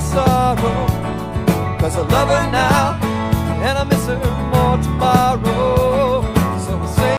sorrow. Cause I love her now